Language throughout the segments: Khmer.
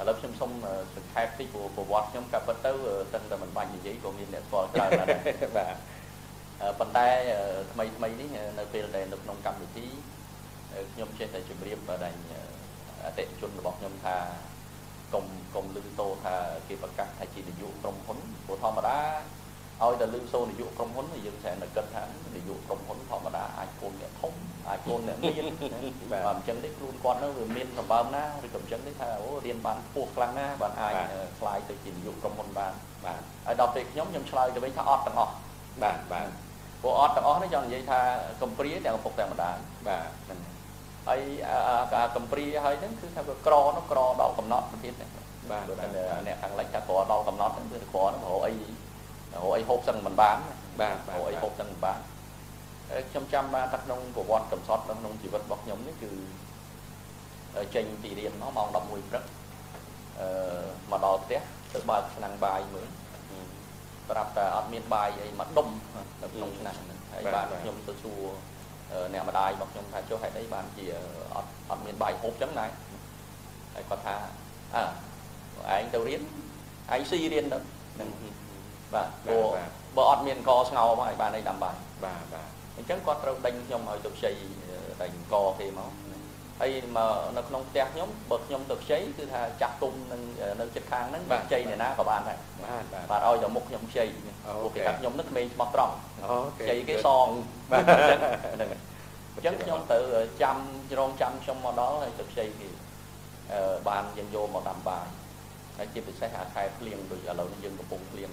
ឥឡូវខ្ញុំសូមសង្ខេបតិចព្រោះប្រវត្តិខ្ញុំកាប់ពិតទៅតឹងតែមិនបាច់និយាយក៏មានអ្នកស្គាល់ច្រើនដែរបាទប៉ុន្តែថ្មីថ្មីនេះនៅពេលដែលនៅក្នុងកម្មវិធីខ្ញុំចេះតែជម្រាបបដិញ្ញាអតិថិជនរបស់ខ្ញុំថាកុំកុំលឺតោថាគេប្រកាសថាជានាយកក្រុមហ៊ុនព្រោះធម្មតា ឲ្យតែលឺសូនាយកក្រុមហ៊ុនយើងតែនឹកគិតថានាយកក្រុមហ៊ុនធម្មតាអាចកូនអ្នកធំអាចកូនអ្នកមានបាទអញ្ចឹងទេខ្លួនគាត់នឹងវាមានសម្បើមណាឬក៏អញ្ចឹងទេថាអូរៀនបានខ្ពស់ខ្លាំងណាស់បានអាចខ្លាយទៅជានាយកក្រុមហ៊ុនបានបាទហើយដល់ពេលខ្ញុំខ្ញុំឆ្លើយទៅវិញថាអត់ទាំងអស់បាទបាទព្រោះអត់ទាំងអស់នេះចង់និយាយថាកំព្រាទាំងឪពុកទាំងម្ដាយបាទហ្នឹងហើយអាកំព្រាហើយហ្នឹងគឺថាវាក្រនោះក្រដល់កំណត់ទៅទៀតបាទអ្នកខាងលិចថាក្រដល់កំណត់ហ្នឹងគឺក្រហ្នឹងរកអី រកអីហូបសឹងមិនបានបាទរកអីហូបសឹងមិនបានខ្ញុំចាំបានថាក្នុងប្រវត្តិកំសត់ក្នុងជីវិតរបស់ខ្ញុំនេះគឺចេញពីរៀនមកម៉ោង11ព្រឹកអឺមកដល់ផ្ទះទៅបើកឆ្នាំងបាយមើលប្រាប់តែអត់មានបាយអីមកដុំនៅក្នុងឆ្នាំងហ្នឹងហើយបាទខ្ញុំទៅសួរអ្នកម្ដាយរបស់ខ្ញុំថាចុះហេតុអីបានជាអត់អត់មានបាយហូបចឹងដែរហើយគាត់ថាអើឯងទៅរៀនឯងស៊ីរៀនទៅហ្នឹង បាទព្រោះបើអត់មានកស្ងោមកឲ្យបានអីដាំបាយបាទបាទអញ្ចឹងគាត់ត្រូវដេញខ្ញុំឲ្យទៅខ្ចីដេញកគេមកហើយមកនៅក្នុងផ្ទះខ្ញុំបើខ្ញុំទៅខ្ចីគឺថាចាស់ទុំនឹងនៅចិត្តខាងហ្នឹងខ្ចីអ្នកណាក៏បានដែរបាទបាទឲ្យតែមុខខ្ញុំខ្ចីព្រោះគេថាខ្ញុំនឹងក្មេងស្មោះត្រង់ខ្ចីគេសងបាទហ្នឹងអញ្ចឹងខ្ញុំទៅចាំរងចាំខ្ញុំមកដល់ហើយទៅខ្ចីគេបានយើងយកមកដាំបាយហើយជាពិសេសអាខែភ្លៀងដូចឥឡូវនេះយើងកំពុងភ្លៀង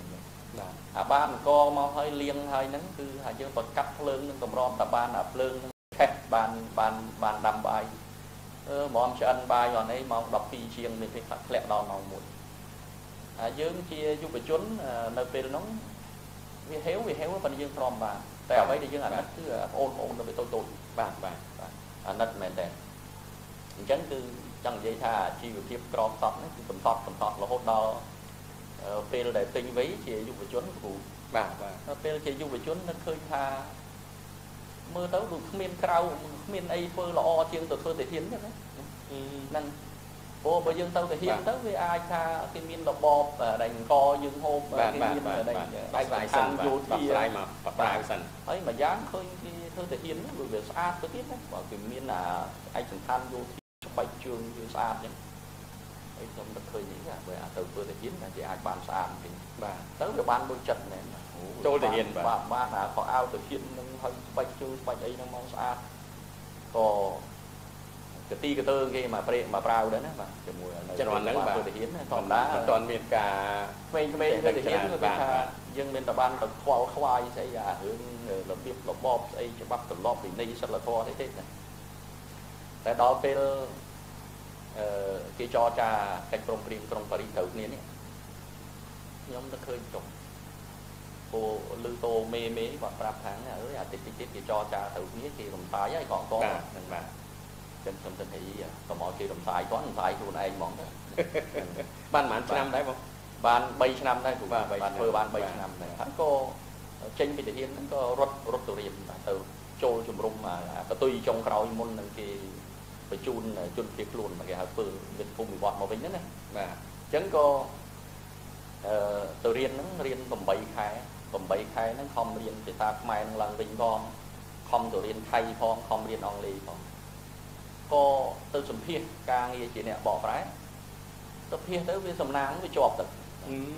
បាទអាបានអង្គមកហើយលៀងហើយហ្នឹងគឺថាយើងប្រកាត់ភ្លើងនឹងតម្រាំតាបានអាភ្លើងនឹងខេះបានបានបានដាំបាយអឺមកឆ្អិនបាយអនអីម៉ោង12ជាងមានពេលធ្លាក់ដល់ម៉ោង1ហើយយើងជាយុវជននៅពេលហ្នឹងវាហេវវាហេវប៉ុន្តែយើងទ្រាំបានតែអ្វីដែលយើងអាណិតគឺបងប្អូននៅពេលតូចតូចបាទបាទបាទអាណិតមែនតើអញ្ចឹងគឺចង់និយាយថាជីវភាពក្រមសតនេះគឺបន្តបន្តរហូតដល់ ពេលដែលពេញវ័យជាយុវជនគ្រូបាទបាទដល់ពេលជាយុវជននឹកឃើញថាមើលទៅដូចគ្មានក្រៅគ្មានអីធ្វើល្អជាងទៅធ្វើទៅហ៊ានចឹងណាហ្នឹងព្រោះបើយើងទៅទៅហ៊ានទៅវាអាចថាគេមានរបបដែលអង្គយើងហូបគេមានដែលដៃស្រាយសិនយោធាស្រាយមកបប្រាវសិនហើយមួយយ៉ាងឃើញគេធ្វើទៅហ៊ានវាស្អាតទៅទៀតណាបើគេមានអាឯកសន្តានយោធាច្បាច់ជើងវាស្អាតចឹង ហើយខ្ញុំនឹកឃើញនេះបើអាចទៅធ្វើទៅហ៊ានតែគេអាចបានស្អាតវិញបាទទៅវាបានដូចចិត្តមែនចូលទៅហ៊ានបាទបាទអាខោអាវទៅហ៊ាននឹងហើយស្បាច់ជើងស្បាច់អីហ្នឹងមកស្អាតក៏កទីកទើគេមកព្រេមកប្រាវដែរណាបាទជាមួយនៅជំនាន់ហ្នឹងបាទធ្វើទៅហ៊ានធម្មតាអត់ទាន់មានការក្មេងៗធ្វើទៅហ៊ានគឺថាយើងមានតែបានទៅខ្វល់ខ្វាយស្អីអារឿងរបៀបរបបស្អីច្បាប់ទម្លាប់វិន័យសិលធម៌នេះទេណាតែដល់ពេលអឺ គេចរចាកិច្ចព្រមព្រៀងក្រុងប៉ារីសត្រូវគ្នានេះខ្ញុំនឹកឃើញចុះពោលឺតោមេមេគាត់ប្រាប់ថាអើយអាតិចតិចទៀតគេចរចាត្រូវគ្នាគេរំសាយហើយកងកងហ្នឹងបាទចឹងខ្ញុំទៅនិយាយកុំឲ្យគេរំសាយគាត់រំសាយខ្លួនឯងហ្មងទៅបានប្រហែលឆ្នាំដែរបងបាន3ឆ្នាំដែរបាទបានធ្វើបាន3ឆ្នាំដែរហើយក៏ចេញពីទាហានហ្នឹងក៏រត់រត់ទៅរៀនទៅចូលជំរុំកតុយចុងក្រោយមុននឹងគេ បញ្ជូនជនភៀសខ្លួនមកគេហៅពើមានភូមិវត្តមកវិញហ្នឹងណាបាទអញ្ចឹងក៏អឺទៅរៀនហ្នឹងរៀន8ខែ8ខែហ្នឹងខំរៀនភាសាខ្មែរនឹងឡើងវិញផងខំទៅរៀនថៃផងខំរៀនអង់គ្លេសផងក៏ទៅសម្ភាសការងារជាអ្នកបកប្រែទៅភាសទៅវាសំណាងវាជាប់ទៅ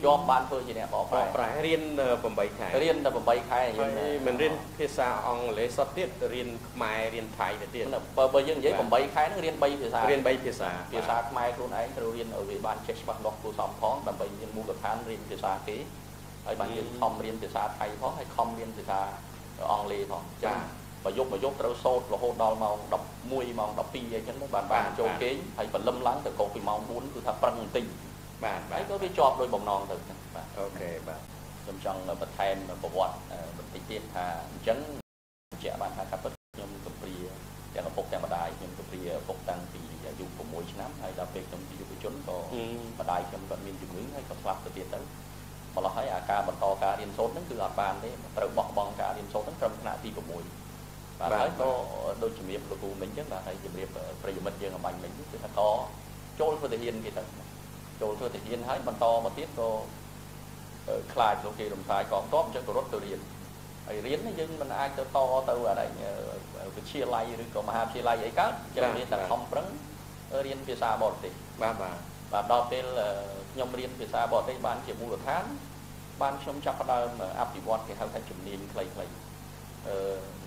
ជាប់បានធ្វើជាអ្នកបកប្រែប្រែរៀន8ខែរៀនតែ8ខែយើងមិនរៀនភាសាអង់គ្លេសសុទ្ធទៀតរៀនខ្មែររៀនថៃទៅទៀតបើបើយើងនិយាយ8ខែហ្នឹងរៀន3ភាសារៀន3ភាសាភាសាខ្មែរខ្លួនឯងត្រូវរៀនឲ្យវាបានចេះច្បាស់លាស់គួរសមផងដើម្បីមានមូលដ្ឋានរៀនភាសាគេហើយបានយើងខំរៀនភាសាថៃផងហើយខំរៀនភាសាអង់គ្លេសផងចាបើយប់មកយប់ត្រូវសូត្ររហូតដល់ម៉ោង11ម៉ោង12អីចឹងបានបានចូលគេងហើយព្រលឹមឡើងទៅកោពីម៉ោង4គឺថាប្រឹងបន្តិច បាទហើយក៏វាជាប់ដោយបំណងទៅបាទអូខេបាទខ្ញុំចង់បន្ថែមប្រវត្តិបន្តិចទៀតថាអញ្ចឹងជាក់បានថាកាពិតខ្ញុំកំព្រាទាំងឪពុកទាំងម្ដាយខ្ញុំកំព្រាឪពុកតាំងពីអាយុ6ឆ្នាំហើយដល់ពេលខ្ញុំជាយុវជនក៏ម្ដាយខ្ញុំក៏មានជំងឺហើយក៏ស្លាប់ទៅទៀតទៅម្ល៉េះហើយអាការបន្តការរៀនសូត្រហ្នឹងគឺអត់បានទេត្រូវបោះបង់ការរៀនសូត្រហ្នឹងត្រឹមថ្នាក់ទី6បាទហើយក៏ដូចជំរាបលោកគ្រូមិញអញ្ចឹងបាទហើយជំរាបប្រិយមិត្តយើងអំបញ្ញមិញគឺថាក៏ចូលធ្វើទាហានគេទៅ ចូលធ្វើទាហានហើយបន្តមកទៀតក៏ខ្លាចលោកគេរំសាយកងទ័ពអញ្ចឹងក៏រត់ទៅរៀនហើយរៀនយើងមិនអាចទៅតទៅអីវិទ្យាល័យឬក៏មហាវិទ្យាល័យអីកើតអញ្ចឹងមានតែខំប្រឹងរៀនភាសាបរទេសបាទបាទបាទដល់ពេលខ្ញុំរៀនភាសាបរទេសបានជាមូលដ្ឋានបានខ្ញុំចាប់ផ្ដើមអភិវឌ្ឍគេហៅថាជំនាញខ្លីៗអឺ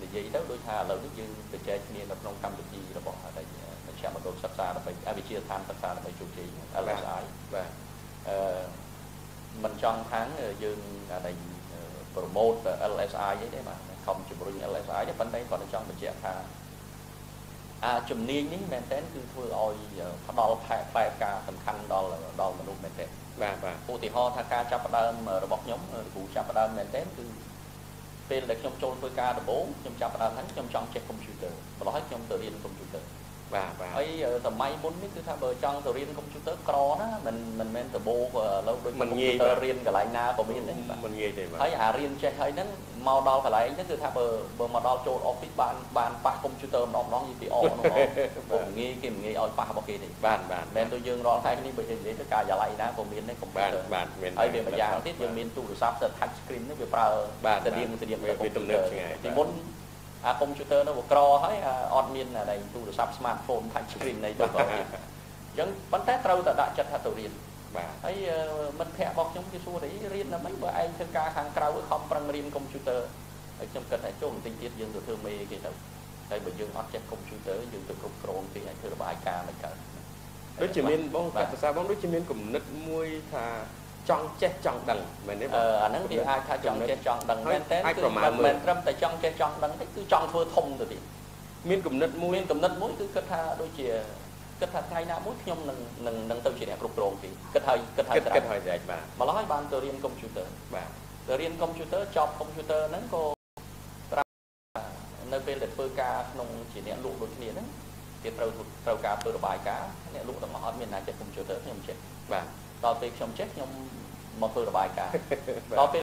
និយាយទៅដូចថាឥឡូវនេះយើងទៅចែកគ្នានៅក្នុងកម្មវិធីរបស់អីម ជ្ឈមណ្ឌលសិក្សាដើម្បីវិទ្យាស្ថានសិក្សាដើម្បីជោគជ័យ LSI បាទអឺមិនចង់ខាងយើងអី promote LSI អីទេបាទខំជំរុញ LSI ទេប៉ុន្តែគាត់ចង់បញ្ជាក់ថាអាជំនាញនេះមែនតើគឺធ្វើឲ្យផ្ដល់ផែផ្លែការសំខាន់ដល់ដល់មនុស្សមែនតើបាទបាទឧទាហរណ៍ថាការចាប់ផ្ដើមរបស់ខ្ញុំគ្រូចាប់ផ្ដើមមែនតើគឺពេលដែលខ្ញុំចូលធ្វើការដំបូងខ្ញុំចាប់ផ្ដើមហ្នឹងខ្ញុំចង់ចេះកុំព្យូទ័រម្ល៉េះខ្ញុំទៅរៀនកុំព្យូទ័រ បាទបាទហើយសម័យមុននេះគឺថាបើចង់ទៅរៀនកុំព្យូទ័រក្រណាមិនមិនមែនទៅបូកឥឡូវដូចកុំព្យូទ័ររៀនកន្លែងណាក៏មានដែរមិនងាយទេបាទហើយអារៀនចេះហើយហ្នឹងមកដល់កន្លែងហ្នឹងគឺថាបើបើមកដល់ចូល office បានបានប៉ះកុំព្យូទ័រម្ដងម្ដងយីពីអនោះបងងាយគេមិនងាយឲ្យប៉ះរបស់គេទេបាទបាទមែនទៅយើងរាល់ថ្ងៃនេះបើយើងនិយាយទៅកាយាល័យណាក៏មានដែរកុំព្យូទ័របាទមានហើយវាម្យ៉ាងទៀតយើងមានទូរស័ព្ទទៅ touch screen នេះវាប្រើទៅនាងទៅនាងវាទំនើបឆ្ងាយពីមុន អាកុំព្យូទ័រនោះវាក្រហើយអត់មានអាទូរស័ព្ទ smartphone touch screen នៃទៅក៏អញ្ចឹងប៉ុន្តែត្រូវតែដាក់ចិត្តថាទៅរៀនបាទហើយមិត្តភ័ក្តិរបស់ខ្ញុំគេសួរថារៀនដើម្បីបើឯងធ្វើការខាងក្រៅខំប្រឹងរៀនកុំព្យូទ័រហើយខ្ញុំគិតថាចូលបន្តិចទៀតយើងទៅធ្វើមេគេទៅហើយបើយើងអត់ចេះកុំព្យូទ័រយើងទៅគ្រប់គ្រងគេឲ្យធ្វើរបាយការណ៍មិនកើតដូចជាមានបងកាត់ភាសាបងដូចជាមានគំនិតមួយថា ចង់ចេះចង់ដឹងមែនទេបងអាហ្នឹងវាអាចថាចង់ចេះចង់ដឹងមែនទេគឺមិនមែនត្រឹមតែចង់ចេះចង់ដឹងទេគឺចង់ធ្វើធំទៅទៀតមានគំនិតមួយមានគំនិតមួយគឺគិតថាដូចជាគិតថាថ្ងៃណាមួយខ្ញុំនឹងនឹងនឹងទៅជាអ្នកគ្រប់គ្រងគេគិតហើយគិតហើយគិតហើយស្រេចបាទម្ល៉េះហើយបានទៅរៀនកុំព្យូទ័របាទទៅរៀនកុំព្យូទ័រចប់កុំព្យូទ័រហ្នឹងក៏នៅពេលដែលធ្វើការក្នុងជាអ្នកលក់ដូចគ្នាហ្នឹងគេត្រូវត្រូវការធ្វើរបាយការណ៍អ្នកលក់ទាំងអស់អត់មានណាចេះកុំព្យូទ័រខ្ញុំចេះបាទ ដល់ពេលខ្ញុំចេះខ្ញុំមកធ្វើរបាយការណ៍ដល់ពេល